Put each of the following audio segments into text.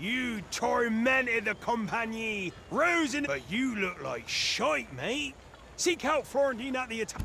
You tormented the compagnie, Rosen, but you look like shite, mate. Seek out Florentine at the attack.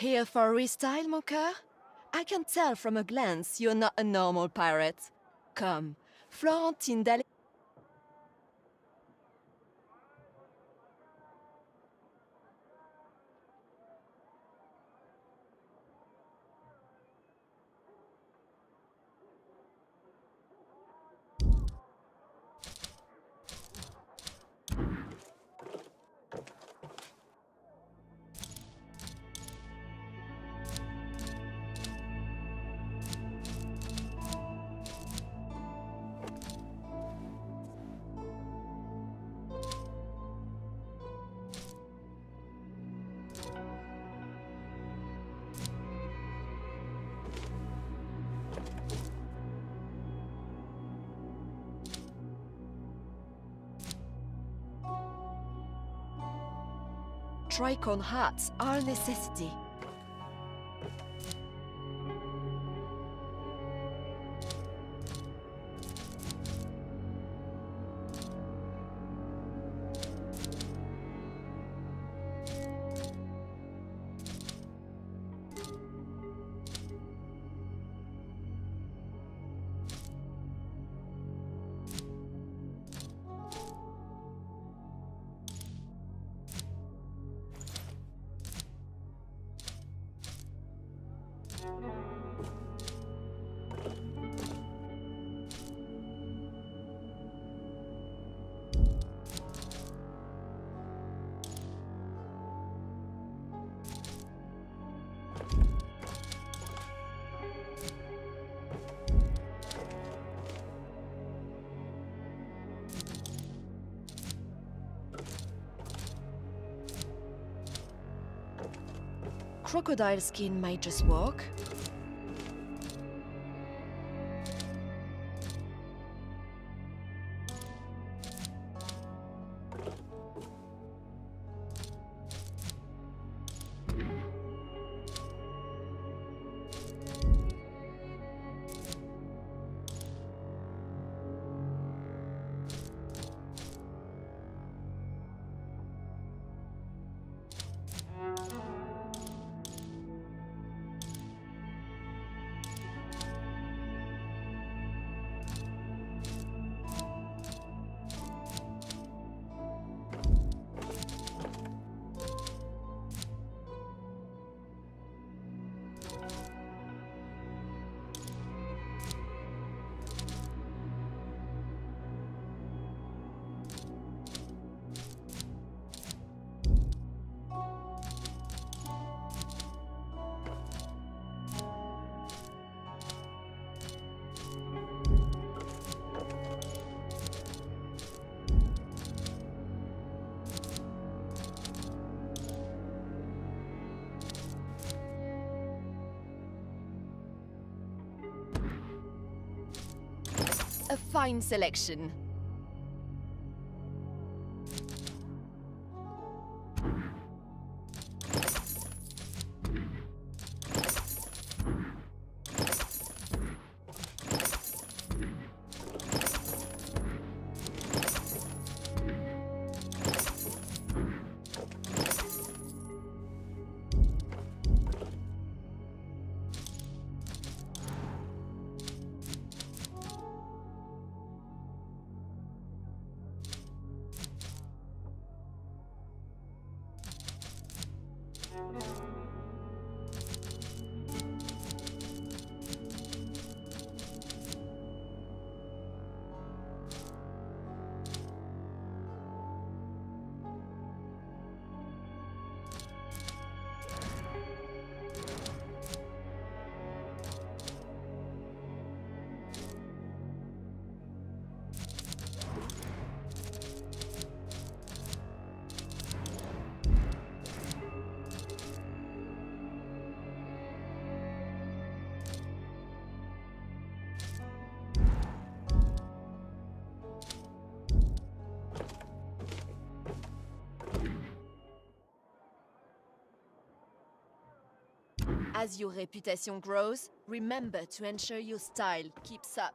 Here for a restyle, mon cœur? I can tell from a glance you're not a normal pirate. Come, Florentine Dal... Tricorn hats are a necessity. Crocodile skin might just work. A fine selection. As your reputation grows, remember to ensure your style keeps up.